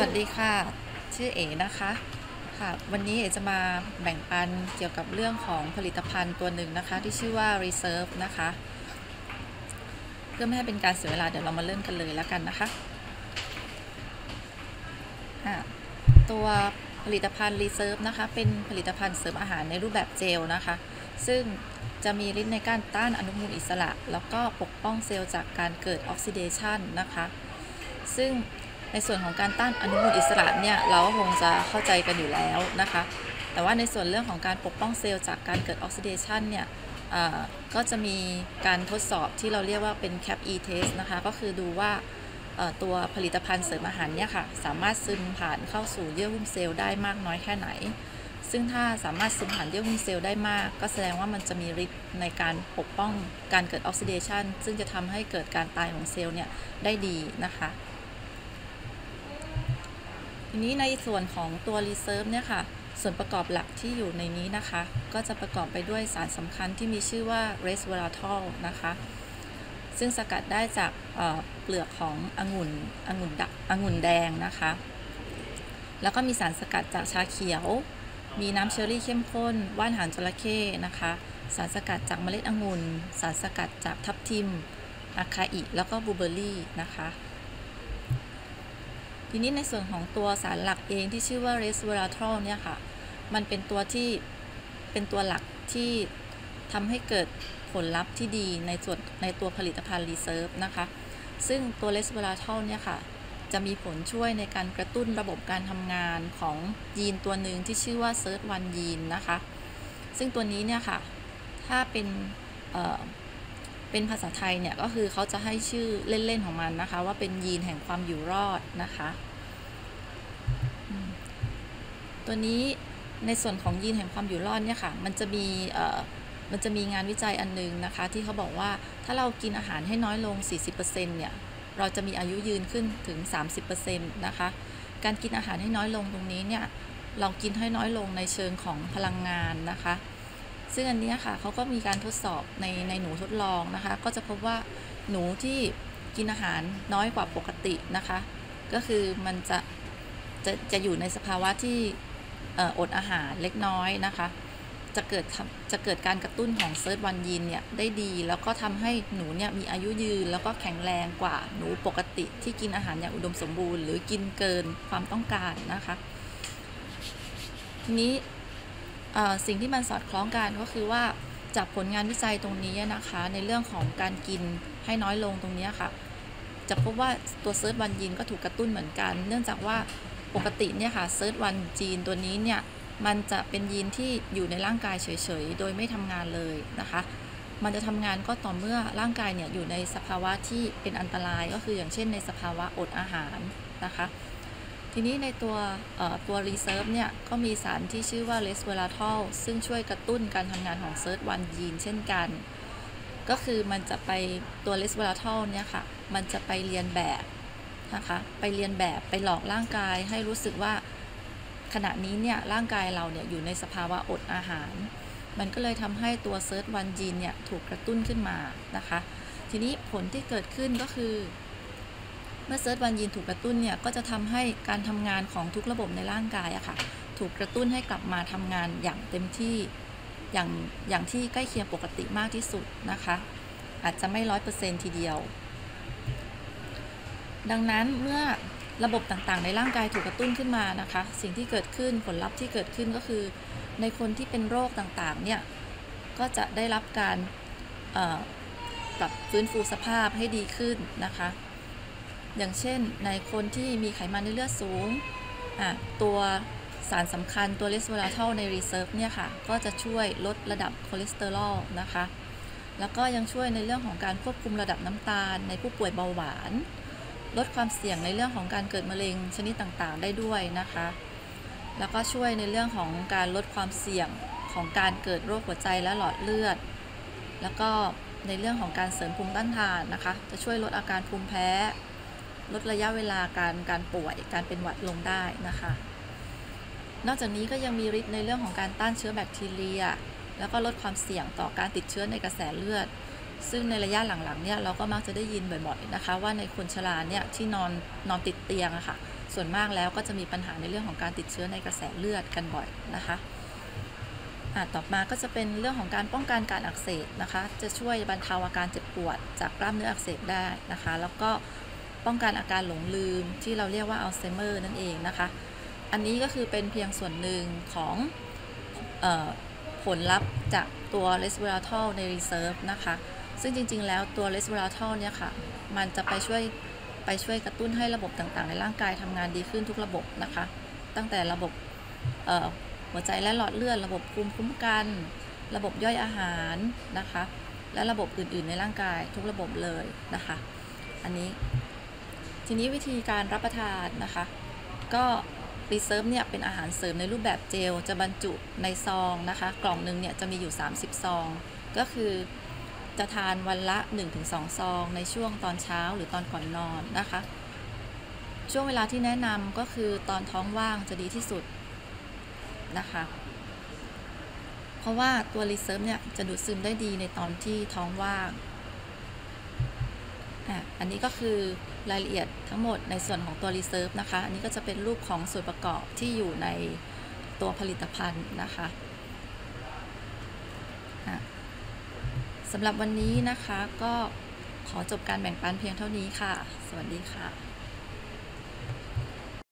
วัสดีค่ะ ชื่อเอ๋นะคะค่ะ วันนี้เอ๋จะมาแบ่งปันเกี่ยวกับเรื่องของผลิตภัณฑ์ตัวหนึ่งนะคะ ที่ชื่อว่า Reserve นะคะ เพื่อไม่ให้เป็นการเสียเวลาเดี๋ยวเรามาเริ่มกันเลยแล้วกันนะคะะตัวผลิตภัณฑ์ Reserve นะคะ เป็นผลิตภัณฑ์เสริมอาหารในรูปแบบเจลนะคะ ซึ่งจะมีฤทธิ์ในการต้านอนุมูลอิสระ แล้วก็ปกป้องเซลล์จากการเกิดออกซิเดชันนะคะ ซึ่ง ในส่วนของการต้านอนุมูลอิสระเนี่ยเราก็คงจะเข้าใจกันอยู่แล้วนะคะ แต่ว่าในส่วนเรื่องของการปกป้องเซลล์จากการเกิดออกซิเดชันเนี่ยก็จะมีการทดสอบที่เราเรียกว่าเป็น CAP E test นะคะ ก็คือดูว่าตัวผลิตภัณฑ์เสริมอาหารเนี่ยค่ะ สามารถซึมผ่านเข้าสู่เยื่อหุ้มเซลล์ได้มากน้อยแค่ไหน ซึ่งถ้าสามารถซึมผ่านเยื่อหุ้มเซลล์ได้มาก ก็แสดงว่ามันจะมีฤทธิ์ในการปกป้องการเกิดออกซิเดชันซึ่งจะทำให้เกิดการตายของเซลล์เนี่ยได้ดีนะคะ ทีนี้ในส่วนของตัว Reserve เนี่ยค่ะ ส่วนประกอบหลักที่อยู่ในนี้นะคะ ก็จะประกอบไปด้วยสารสำคัญที่มีชื่อว่า resveratrol นะคะ ซึ่งสกัดได้จากเปลือกขององุ่นองุ่นดักองุ่นแดงนะคะ แล้วก็มีสารสกัดจากชาเขียว มีน้ำเชอร์รี่เข้มข้น ว่านหางจระเข้นะคะ สารสกัดจากเมล็ดองุ่น สารสกัดจากทับทิมอาคาอิ แล้วก็บูเบอร์รี่นะคะ ทีนี้ในส่วนของตัวสารหลักเองที่ชื่อว่า resveratrol เนี่ยค่ะ มันเป็นตัวที่เป็นตัวหลักที่ทำให้เกิดผลลัพธ์ที่ดีในส่วนในตัวผลิตภัณฑ์ reserve นะคะ ซึ่งตัว resveratrol เนี่ยค่ะ จะมีผลช่วยในการกระตุ้นระบบการทำงานของยีนตัวหนึ่งที่ชื่อว่า SIRT1 ยีนนะคะ ซึ่งตัวนี้เนี่ยค่ะ ถ้าเป็น เป็นภาษาไทยเนี่ยก็คือเขาจะให้ชื่อเล่น ๆ ของมันนะคะ ว่าเป็นยีนแห่งความอยู่รอดนะคะ ตัวนี้ในส่วนของยีนแห่งความอยู่รอดเนี่ยค่ะ มันจะมีมันจะมีงานวิจัยอันนึงนะคะ ที่เขาบอกว่าถ้าเรากินอาหารให้น้อยลง 40%เนี่ย เราจะมีอายุยืนขึ้นถึง 30%นะคะ การกินอาหารให้น้อยลงตรงนี้เนี่ยลองกินให้น้อยลงในเชิงของพลังงานนะคะ ซึ่งอันนี้ค่ะเขาก็มีการทดสอบในในหนูทดลองนะคะ ก็จะพบว่าหนูที่กินอาหารน้อยกว่าปกตินะคะ ก็คือมันจะจะจะอยู่ในสภาวะที่อดอาหารเล็กน้อยนะคะ จะเกิดจะเกิดการกระตุ้นของเซิร์ชวันยีนเนี่ยได้ดี แล้วก็ทำให้หนูเนี่ยมีอายุยืน แล้วก็แข็งแรงกว่าหนูปกติที่กินอาหารอย่างอุดมสมบูรณ์ หรือกินเกินความต้องการนะคะทีนี้ สิ่งที่มันสอดคล้องกันก็คือว่าจากผลงานวิจัยตรงนี้นะคะ ในเรื่องของการกินให้น้อยลงตรงนี้ค่ะ จะพบว่าตัวเซิร์ชวันยีนก็ถูกกระตุ้นเหมือนกัน เนื่องจากว่าปกติเนี่ยค่ะเซิร์ชวันจีนตัวนี้เนี่ยมันจะเป็นยีนที่อยู่ในร่างกายเฉยๆ โดยไม่ทำงานเลยนะคะ มันจะทำงานก็ต่อเมื่อร่างกายเนี่ยอยู่ในสภาวะที่เป็นอันตรายก็คืออย่างเช่นในสภาวะอดอาหารนะคะ ทีนี้ในตัวตัว reserve เนี่ยก็มีสารที่ชื่อว่า resveratrol ซึ่งช่วยกระตุ้นการทำงานของ SIRT1 ยีนเช่นกัน ก็คือมันจะไปตัว resveratrol เนี่ยค่ะ มันจะไปเรียนแบบนะคะไปเรียนแบบไปหลอกร่างกายให้รู้สึกว่าขณะนี้เนี่ยร่างกายเราเนี่ยอยู่ในสภาวะอดอาหาร มันก็เลยทำให้ตัว SIRT1 ยีนเนี่ยถูกกระตุ้นขึ้นมานะคะ ทีนี้ผลที่เกิดขึ้นก็คือ เมื่อเซิร์ชวันยีนถูกกระตุ้นเนี่ยก็จะทำให้การทำงานของทุกระบบในร่างกายอะค่ะ ถูกกระตุ้นให้กลับมาทำงานอย่างเต็มที่อย่างอย่างที่ใกล้เคียงปกติมากที่สุดนะคะ อาจจะไม่ร้อยเปอร์เซ็นทีเดียว ดังนั้นเมื่อระบบต่างๆ ในร่างกายถูกกระตุ้นขึ้นมานะคะ สิ่งที่เกิดขึ้นผลลัพธ์ที่เกิดขึ้นก็คือ ในคนที่เป็นโรคต่างๆเนี่ยก็จะได้รับการปรับฟื้นฟูสภาพให้ดีขึ้นนะคะ อย่างเช่นในคนที่มีไขมันในเลือดสูง ตัวสารสำคัญตัว resveratrol ใน Reserve เนี่ยค่ะ ก็จะช่วยลดระดับคอเลสเตอรอลนะคะ แล้วก็ยังช่วยในเรื่องของการควบคุมระดับน้ำตาล ในผู้ป่วยเบาหวาน ลดความเสี่ยงในเรื่องของการเกิดมะเร็งชนิดต่างๆ ได้ด้วยนะคะ แล้วก็ช่วยในเรื่องของการลดความเสี่ยงของการเกิดโรคหัวใจและหลอดเลือด แล้วก็ในเรื่องของการเสริมภูมิต้านทานนะคะ จะช่วยลดอาการภูมิแพ้ ลดระยะเวลาการการป่วยการเป็นหวัดลงได้นะคะ นอกจากนี้ก็ยังมีฤทธิ์ในเรื่องของการต้านเชื้อแบคทีเรีย แล้วก็ลดความเสี่ยงต่อการติดเชื้อในกระแสเลือด ซึ่งในระยะหลังๆเนี่ยเราก็มักจะได้ยินบ่อยๆนะคะ ว่าในคนชราเนี่ยที่นอนนอนติดเตียงอะคะ่ะ ส่วนมากแล้วก็จะมีปัญหาในเรื่องของการติดเชื้อในกระแสเลือดกันบ่อยนะคะอะต่อมาก็จะเป็นเรื่องของการป้องกันการอักเสบนะคะ จะช่วยบรรเทาอาการเจ็บปวดจากกล้ามเนื้ออักเสบได้นะคะ แล้วก็ ป้องกันอาการหลงลืมที่เราเรียกว่าอัลไซเมอร์นั่นเองนะคะ อันนี้ก็คือเป็นเพียงส่วนหนึ่งของออผลลัพธ์จากตัว resveratrol ใน reserve นะคะ ซึ่งจริงๆ แล้วตัว resveratrol เนี่ยค่ะ มันจะไปช่วยไปช่วยกระตุ้นให้ระบบต่างๆ ในร่างกายทำงานดีขึ้นทุกระบบนะคะ ตั้งแต่ระบบหัวใจและหลอดเลือด ระบบภูมิคุ้มกัน ระบบย่อยอาหารนะคะ และระบบอื่นๆ ในร่างกายทุกระบบเลยนะคะ อันนี้ ทีนี้วิธีการรับประทานนะคะ ก็ Reserve เนี่ยเป็นอาหารเสริมในรูปแบบเจล จะบรรจุในซองนะคะ กล่องหนึ่งเนี่ยจะมีอยู่ 30 ซอง ก็คือจะทานวันละ 1-2 ซอง ในช่วงตอนเช้าหรือตอนก่อนนอนนะคะ ช่วงเวลาที่แนะนำก็คือตอนท้องว่างจะดีที่สุดนะคะ เพราะว่าตัว Reserve เนี่ยจะดูดซึมได้ดีในตอนที่ท้องว่าง อันนี้ก็คือรายละเอียดทั้งหมดในส่วนของตัว Reserve นะคะ อันนี้ก็จะเป็นรูปของส่วนประกอบที่อยู่ในตัวผลิตภัณฑ์นะคะะสำหรับวันนี้นะคะก็ขอจบการแบ่งปันเพียงเท่านี้ค่ะ สวัสดีค่ะ